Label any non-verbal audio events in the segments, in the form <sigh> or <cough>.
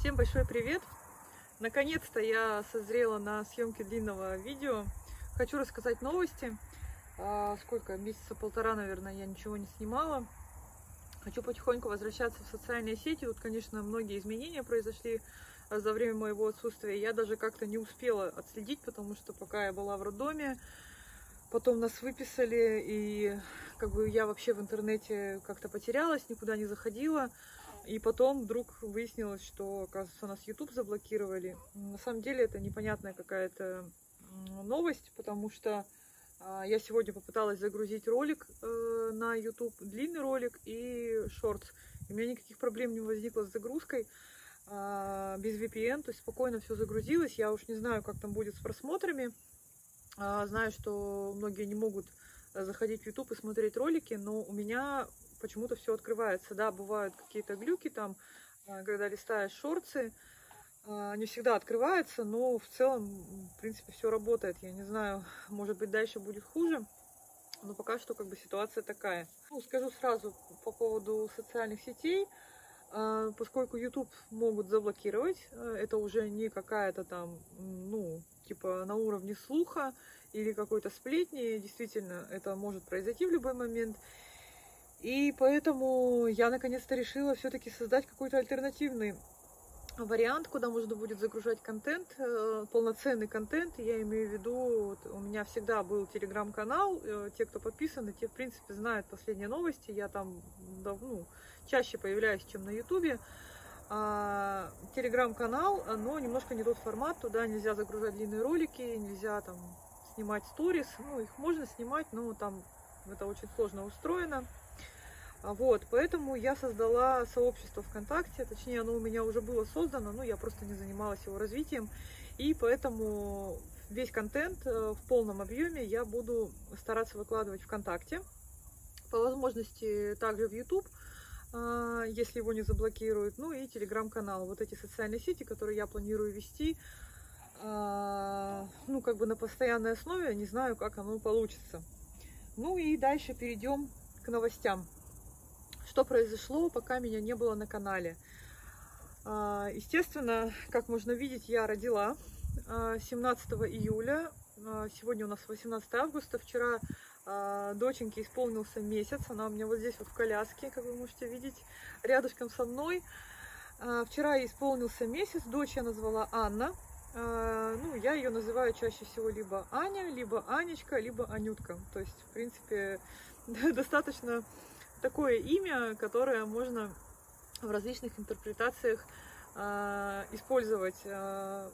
Всем большой привет! Наконец-то я созрела на съемке длинного видео. Хочу рассказать новости. А, сколько? Месяца полтора, наверное, я ничего не снимала. Хочу потихоньку возвращаться в социальные сети. Тут, конечно, многие изменения произошли а, за время моего отсутствия. Я даже как-то не успела отследить, потому что пока я была в роддоме, потом нас выписали, и как бы я вообще в интернете как-то потерялась, никуда не заходила. И потом вдруг выяснилось, что, оказывается, нас YouTube заблокировали. На самом деле это непонятная какая-то новость, потому что а, я сегодня попыталась загрузить ролик э, на YouTube, длинный ролик и шортс. И у меня никаких проблем не возникло с загрузкой а, без VPN, то есть спокойно все загрузилось. Я уж не знаю, как там будет с просмотрами. А, знаю, что многие не могут заходить в YouTube и смотреть ролики, но у меня почему-то все открывается. Да, бывают какие-то глюки там, а, когда листаешь шорты, а, не всегда открывается, но в целом, в принципе, все работает. Я не знаю, <laughs> может быть, дальше будет хуже, но пока что как бы ситуация такая. Ну, скажу сразу по поводу социальных сетей. А, поскольку YouTube могут заблокировать, это уже не какая-то там, ну, типа на уровне слуха или какой-то сплетни, действительно, это может произойти в любой момент. И поэтому я наконец-то решила все-таки создать какой-то альтернативный вариант, куда можно будет загружать контент, э, полноценный контент. Я имею в виду, вот у меня всегда был телеграм-канал, э, те, кто подписаны, те, в принципе, знают последние новости. Я там ну, чаще появляюсь, чем на ютубе. А, телеграм-канал, но немножко не тот формат, туда нельзя загружать длинные ролики, нельзя там снимать сторис, ну, их можно снимать, но там это очень сложно устроено. Вот, поэтому я создала сообщество ВКонтакте, точнее оно у меня уже было создано, но я просто не занималась его развитием, и поэтому весь контент э, в полном объеме я буду стараться выкладывать ВКонтакте, по возможности также в YouTube, а, если его не заблокируют, ну и телеграм-канал, вот эти социальные сети, которые я планирую вести, а, ну как бы на постоянной основе, не знаю, как оно получится. Ну и дальше перейдем к новостям что произошло, пока меня не было на канале. А, естественно, как можно видеть, я родила 17 а, июля. А, сегодня у нас 18 августа. Вчера доченьке исполнился месяц. Она у меня вот здесь вот в коляске, как вы можете видеть, рядышком со мной. Вчера ей исполнился месяц. Дочь я назвала Анна. Ну, я ее называю чаще всего либо Аня, либо Анечка, либо Анютка. То есть, в принципе, <laughs> достаточно такое имя, которое можно в различных интерпретациях э, использовать. Э,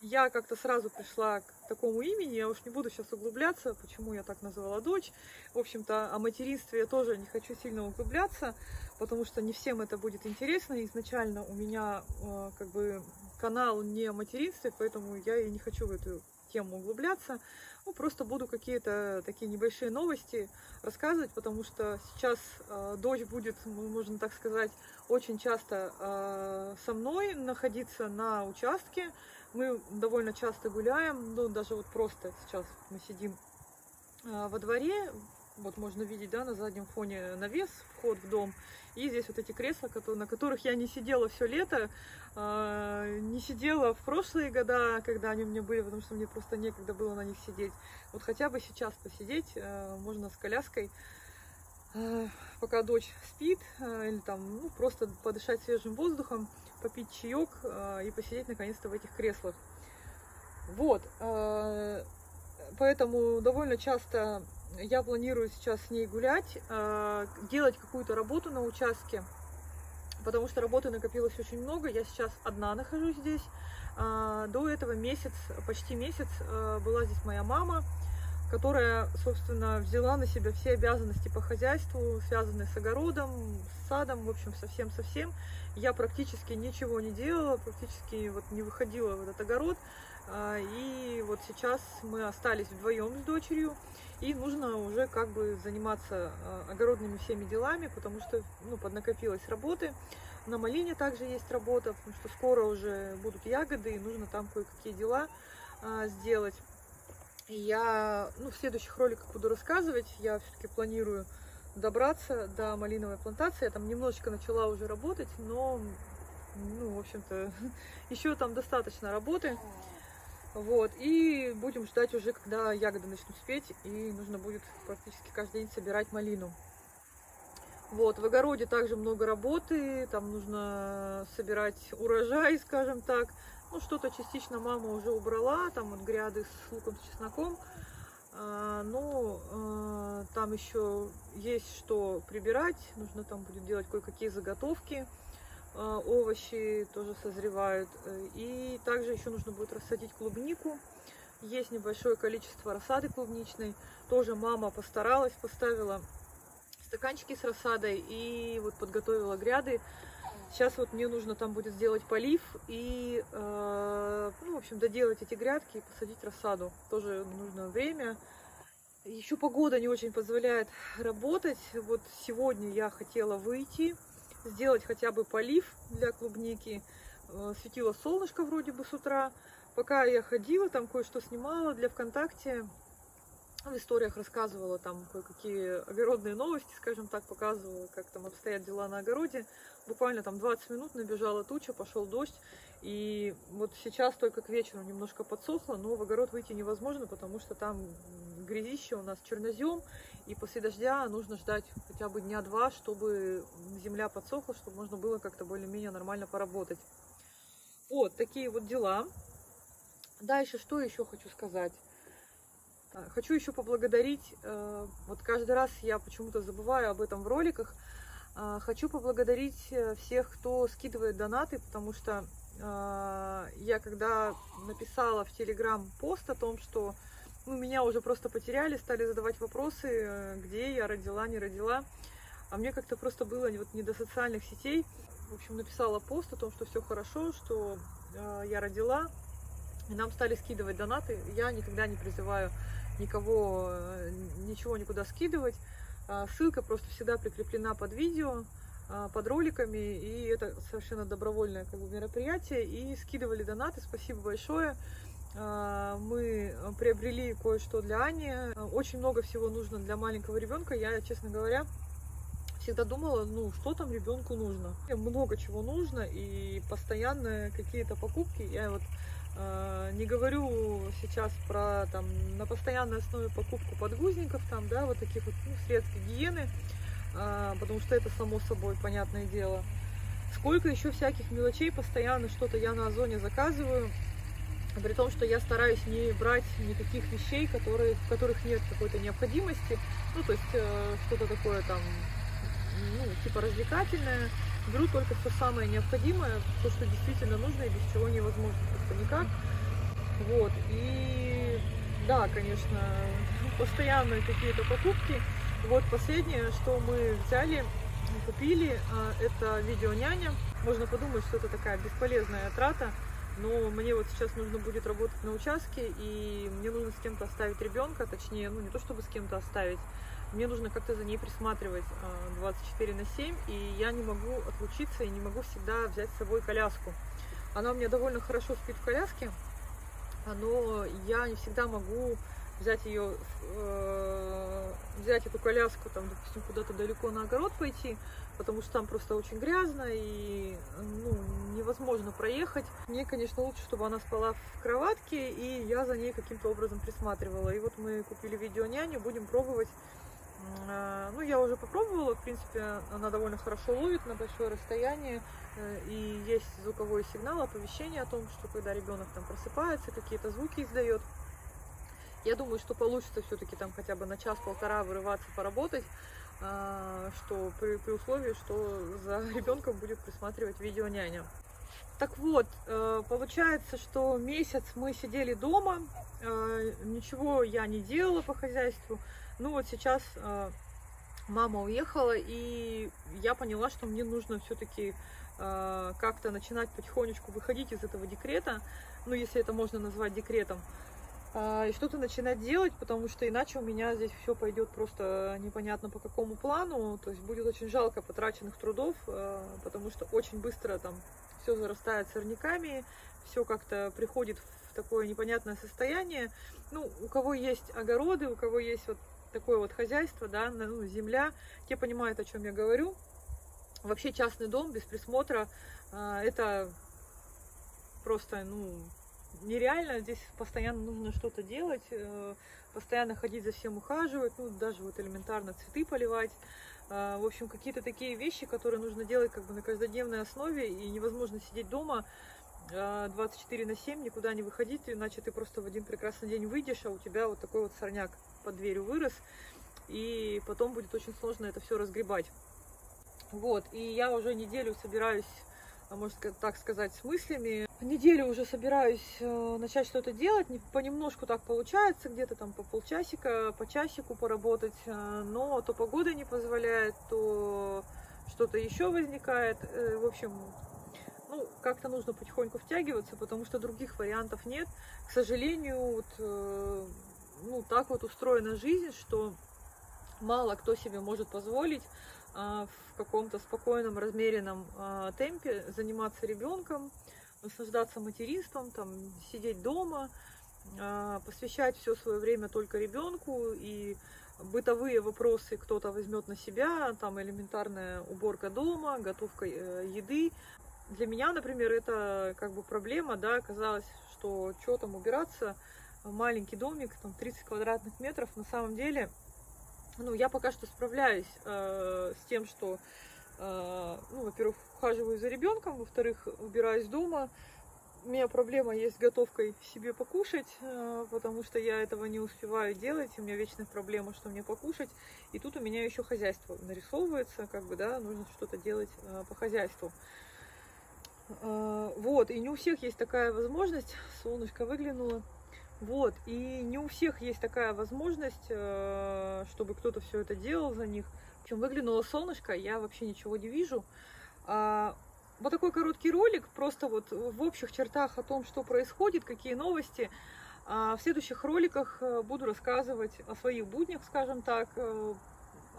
я как-то сразу пришла к такому имени, я уж не буду сейчас углубляться, почему я так назвала дочь. В общем-то, о материнстве я тоже не хочу сильно углубляться, потому что не всем это будет интересно. Изначально у меня э, как бы канал не о материнстве, поэтому я и не хочу в эту тему углубляться. Ну, просто буду какие-то такие небольшие новости рассказывать, потому что сейчас э, дочь будет, можно так сказать, очень часто э, со мной находиться на участке. Мы довольно часто гуляем, ну, даже вот просто сейчас мы сидим э, во дворе, вот можно видеть, да, на заднем фоне навес, вход в дом. И здесь вот эти кресла, на которых я не сидела все лето, а, не сидела в прошлые года, когда они у меня были, потому что мне просто некогда было на них сидеть. Вот хотя бы сейчас посидеть а, можно с коляской, а, пока дочь спит, или там, ну, просто подышать свежим воздухом, попить чаек и посидеть наконец-то в этих креслах. Вот, поэтому довольно часто я планирую сейчас с ней гулять, э, делать какую-то работу на участке, потому что работы накопилось очень много. Я сейчас одна нахожусь здесь. А, до этого месяц, почти месяц, э, была здесь моя мама, которая, собственно, взяла на себя все обязанности по хозяйству, связанные с огородом, с садом, в общем, совсем-совсем. Я практически ничего не делала, практически вот не выходила в этот огород. А, и вот сейчас мы остались вдвоем с дочерью, и нужно уже как бы заниматься а, огородными всеми делами, потому что ну, поднакопилась работы. На малине также есть работа, потому что скоро уже будут ягоды, и нужно там кое-какие дела а, сделать. Я ну, в следующих роликах буду рассказывать, я все-таки планирую добраться до малиновой плантации. Я там немножечко начала уже работать, но ну, в общем-то, <laughs> еще там достаточно работы. Вот, и будем ждать уже, когда ягоды начнут спеть, и нужно будет практически каждый день собирать малину. Вот, в огороде также много работы, там нужно собирать урожай, скажем так. Ну, что-то частично мама уже убрала, там вот гряды с луком, с чесноком. А, ну, а, там еще есть что прибирать, нужно там будет делать кое-какие заготовки. А, овощи тоже созревают. И также еще нужно будет рассадить клубнику. Есть небольшое количество рассады клубничной. Тоже мама постаралась, поставила стаканчики с рассадой и вот подготовила гряды. Сейчас вот мне нужно там будет сделать полив и, э, ну, в общем, доделать эти грядки и посадить рассаду. Тоже нужно время. Еще погода не очень позволяет работать. Вот сегодня я хотела выйти, сделать хотя бы полив для клубники. Э, светило солнышко вроде бы с утра. Пока я ходила, там кое-что снимала для ВКонтакте, в историях рассказывала там кое-какие огородные новости, скажем так, показывала, как там обстоят дела на огороде. Буквально там 20 минут набежала туча, пошел дождь. И вот сейчас только к вечеру немножко подсохло, но в огород выйти невозможно, потому что там грязище у нас чернозем, и после дождя нужно ждать хотя бы дня два, чтобы земля подсохла, чтобы можно было как-то более-менее нормально поработать. Вот такие вот дела. Дальше что еще хочу сказать? А, хочу еще поблагодарить, э, вот каждый раз я почему-то забываю об этом в роликах, а, хочу поблагодарить э, всех, кто скидывает донаты, потому что а, я когда написала в Телеграм пост о том, что ну, меня уже просто потеряли, стали задавать вопросы, э, где я родила, не родила, а мне как-то просто было вот не до социальных сетей. В общем, написала пост о том, что все хорошо, что я родила, и нам стали скидывать донаты. Я никогда не призываю никого, э, ничего никуда скидывать. А, ссылка просто всегда прикреплена под видео, а, под роликами, и это совершенно добровольное как бы, мероприятие. И скидывали донаты, спасибо большое. А, мы приобрели кое-что для Ани. Очень много всего нужно для маленького ребенка. Я, честно говоря, всегда думала, ну, что там ребенку нужно. Много чего нужно, и постоянно какие-то покупки. Я вот а, не говорю сейчас про там на постоянной основе покупку подгузников, там, да, вот таких вот ну, средств гигиены, а, потому что это само собой, понятное дело. Сколько еще всяких мелочей, постоянно что-то я на Озоне заказываю, при том, что я стараюсь не брать никаких вещей, которые, в которых нет какой-то необходимости, ну, то есть э, что-то такое там, ну, типа развлекательное, беру только все самое необходимое, то, что действительно нужно и без чего невозможно просто никак. Вот, и да, конечно, постоянные какие-то покупки. Вот последнее, что мы взяли, купили, а, это видеоняня. Можно подумать, что это такая бесполезная трата, но мне вот сейчас нужно будет работать на участке, и мне нужно с кем-то оставить ребенка, точнее, ну не то чтобы с кем-то оставить, мне нужно как-то за ней присматривать 24 а, на 7, и я не могу отлучиться и не могу всегда взять с собой коляску. Она у меня довольно хорошо спит в коляске, но я не всегда могу взять ее, взять эту коляску, там, допустим, куда-то далеко на огород пойти, потому что там просто очень грязно и ну, невозможно проехать. Мне, конечно, лучше, чтобы она спала в кроватке, и я за ней каким-то образом присматривала. И вот мы купили видеоняню, будем пробовать Э, ну, я уже попробовала, в принципе, она довольно хорошо ловит на большое расстояние, э, и есть звуковой сигнал, оповещение о том, что когда ребенок там просыпается, какие-то звуки издает. Я думаю, что получится все-таки там хотя бы на час-полтора вырываться, поработать, э, что при, при условии, что за <laughs> ребенком будет присматривать видеоняня. Так вот, получается, что месяц мы сидели дома, ничего я не делала по хозяйству, ну вот сейчас э, мама уехала, и я поняла, что мне нужно все-таки э, как-то начинать потихонечку выходить из этого декрета, ну если это можно назвать декретом, э, и что-то начинать делать, потому что иначе у меня здесь все пойдет просто непонятно по какому плану, то есть будет очень жалко потраченных трудов, э, потому что очень быстро там все зарастает сорняками, все как-то приходит в такое непонятное состояние. Ну, у кого есть огороды, у кого есть вот такое вот хозяйство, да, ну, земля, те понимают, о чем я говорю. вообще частный дом без присмотра, а, это просто, ну, нереально. Здесь постоянно нужно что-то делать, э, постоянно ходить за всем ухаживать, ну, даже вот элементарно цветы поливать. А, в общем, какие-то такие вещи, которые нужно делать как бы на каждодневной основе, и невозможно сидеть дома 24 на 7, никуда не выходить, иначе ты просто в один прекрасный день выйдешь, а у тебя вот такой вот сорняк под дверью вырос, и потом будет очень сложно это все разгребать. Вот, и я уже неделю собираюсь, можно так сказать, с мыслями. Неделю уже собираюсь э, начать что-то делать, понемножку так получается, где-то там по полчасика, по часику поработать, э, но то погода не позволяет, то что-то еще возникает. Э, в общем, ну, как-то нужно потихоньку втягиваться, потому что других вариантов нет. К сожалению, вот, ну, так вот устроена жизнь, что мало кто себе может позволить в каком-то спокойном, размеренном темпе заниматься ребенком, наслаждаться материнством, там, сидеть дома, э, посвящать все свое время только ребенку и бытовые вопросы кто-то возьмет на себя, там элементарная уборка дома, готовка э, еды, для меня, например, это как бы проблема, да, оказалось, что что там убираться, маленький домик, там 30 квадратных метров, на самом деле, ну, я пока что справляюсь э, с тем, что, ну, во-первых, ухаживаю за ребенком, во-вторых, убираюсь дома, у меня проблема есть с готовкой себе покушать, э, потому что я этого не успеваю делать, у меня вечная проблема, что мне покушать, и тут у меня еще хозяйство нарисовывается, как бы, да, нужно что-то делать э, по хозяйству. Вот, и не у всех есть такая возможность. Солнышко выглянуло. Вот, и не у всех есть такая возможность, э, чтобы кто-то все это делал за них. Причем выглянуло солнышко, я вообще ничего не вижу. А, вот такой короткий ролик, просто вот в общих чертах о том, что происходит, какие новости. А в следующих роликах э, буду рассказывать о своих буднях, скажем так, э,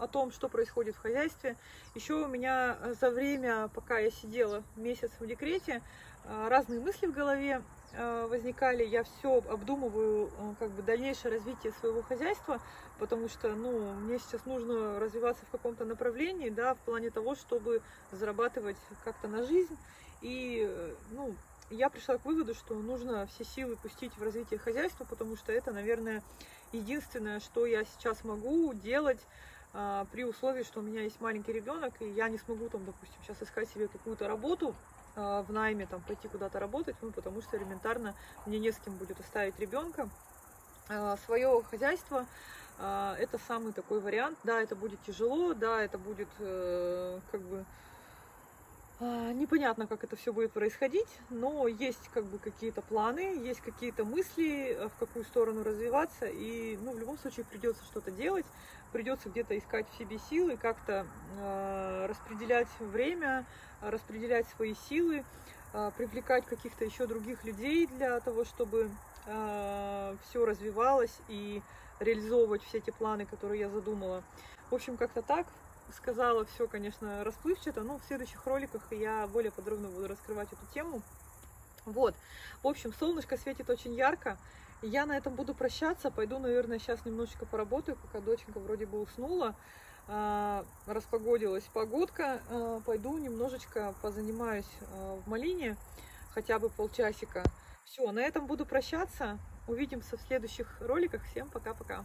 о том, что происходит в хозяйстве. Еще у меня за время, пока я сидела месяц в декрете, э, разные мысли в голове э, возникали. Я все обдумываю, э, как бы дальнейшее развитие своего хозяйства, потому что, ну, мне сейчас нужно развиваться в каком-то направлении, да, в плане того, чтобы зарабатывать как-то на жизнь. И, ну, я пришла к выводу, что нужно все силы пустить в развитие хозяйства, потому что это, наверное, единственное, что я сейчас могу делать при условии, что у меня есть маленький ребенок, и я не смогу там, допустим, сейчас искать себе какую-то работу а, в найме, там, пойти куда-то работать, ну, потому что элементарно мне не с кем будет оставить ребенка. А, Свое хозяйство это самый такой вариант. Да, это будет тяжело, да, это будет э, как бы а, непонятно, как это все будет происходить, но есть как бы какие-то планы, есть какие-то мысли, э, в какую сторону развиваться, и ну, в любом случае придется что-то делать, придется где-то искать в себе силы, как-то э, распределять время, распределять свои силы, э, привлекать каких-то еще других людей для того, чтобы э, все развивалось и реализовывать все эти планы, которые я задумала. В общем, как-то так сказала все, конечно, расплывчато, но в следующих роликах я более подробно буду раскрывать эту тему. Вот, в общем, солнышко светит очень ярко. Я на этом буду прощаться. Пойду, наверное, сейчас немножечко поработаю, пока доченька вроде бы уснула. А, распогодилась погодка. А, пойду немножечко позанимаюсь а, в малине, хотя бы полчасика. Все, на этом буду прощаться. Увидимся в следующих роликах. Всем пока-пока.